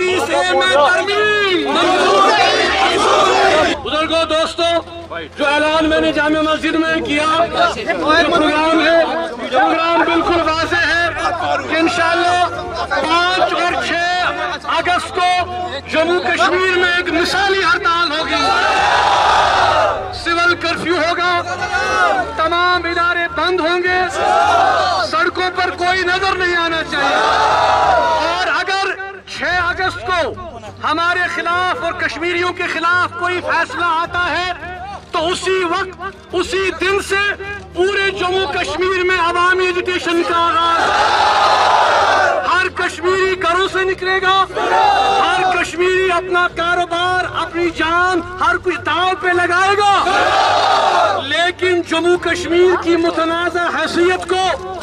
میں ترمیم! بزرگوں دوستوں جو اعلان میں نے جامع مسجد میں کیا پروگرام ہے، پروگرام بالکل واضح ہے کہ انشاءاللہ پانچ اور چھ اگست کو جموں کشمیر میں ایک مثالی ہڑتال ہوگی۔ سول کرفیو ہوگا، تمام ادارے بند ہوں گے، سڑکوں پر کوئی نظر نہیں آنا چاہیے۔ اگست کو ہمارے خلاف اور کشمیریوں کے خلاف کوئی فیصلہ آتا ہے تو اسی وقت، اسی دن سے پورے جموں کشمیر میں عوامی ایجوکیشن کا آغاز۔ ہر کشمیری گھروں سے نکلے گا۔ ہر کشمیری اپنا کاروبار، اپنی جان، ہر کچھ داؤ پہ لگائے گا۔ لیکن جموں کشمیر کی متنازع حیثیت کو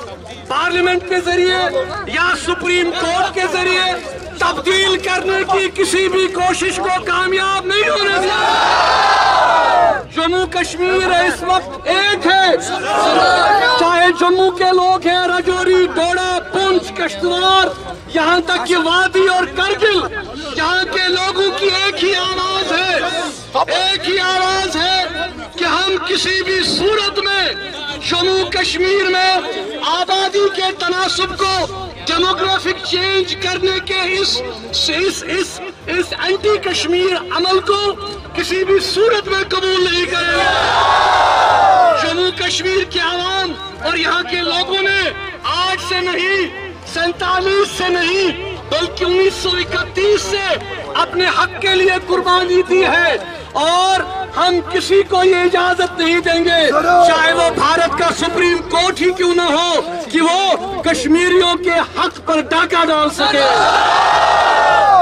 پارلیمنٹ کے ذریعے یا سپریم کورٹ کے ذریعے تبدیل کرنے کی کسی بھی کوشش کو کامیاب نہیں ہونے دیا۔ جموں کشمیر اس وقت ایک ہے۔ چاہے جموں کے لوگ ہیں، رجوری ڈوڑا پنچ کشتوار، یہاں تک کہ وادی اور کرگل، یہاں کے لوگوں کی ایک ہی آواز ہے۔ ایک ہی آواز ہے کہ ہم کسی بھی صورت میں جموں کشمیر میں آبادی کے تناسب کو ڈیموگرافک چینج کرنے کے اس اس اس اس اینٹی کشمیر عمل کو کسی بھی صورت میں قبول نہیں کرے گا جموں کشمیر کے عوام اور یہاں کے لوگوں نے آج سے نہیں، سینتالیس سے نہیں، بلکہ انیس سو اکتیس سے اپنے حق کے لیے قربانی دی ہے۔ اور ہم کسی کو یہ اجازت نہیں دیں گے۔ چاہے وہ بھارت کا سپریم کورٹ ہی کیوں نہ ہو کہ وہ کشمیریوں کے حق پر ڈاکہ ڈال سکے۔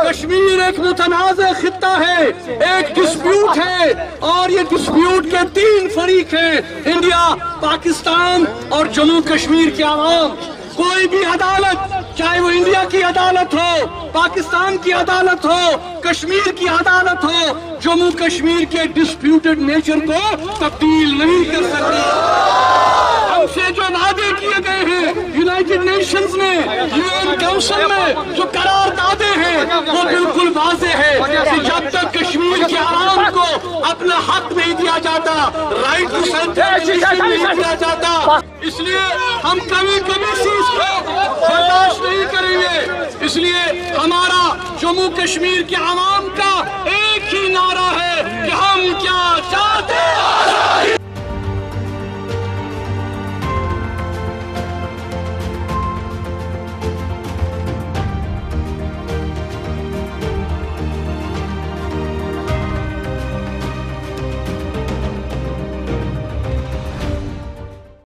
کشمیر ایک متنازع خطہ ہے ایک ڈسپیوٹ ہے اور یہ ڈسپیوٹ کے تین فریق ہیں انڈیا پاکستان اور جموں کشمیر کے عوام۔ کوئی بھی عدالت، چاہے وہ انڈیا کی عدالت ہو، پاکستان کی عدالت ہو، کشمیر کی عدالت ہو، جموں کشمیر کے ڈسپیوٹڈ نیچر کو تبدیل نہیں کر سکتی۔ ہم سے جو وعدے کیے گئے ہیں یونائٹڈ نیشنز میں یو این کونسل میں جو قرار دادے ہیں، وہ بالکل واضح ہے کہ جب تک کشمیر کے عوام کو اپنا حق نہیں دیا جاتا رائٹ ٹو سیلف نہیں دیا جاتا اس لیے ہم کبھی کبھی اس کو برداشت نہیں کریں گے۔ اس لیے ہمارا جموں کشمیر کے عوام کا ایک ہی نعرہ ہے کہ ہم کیا چاہتے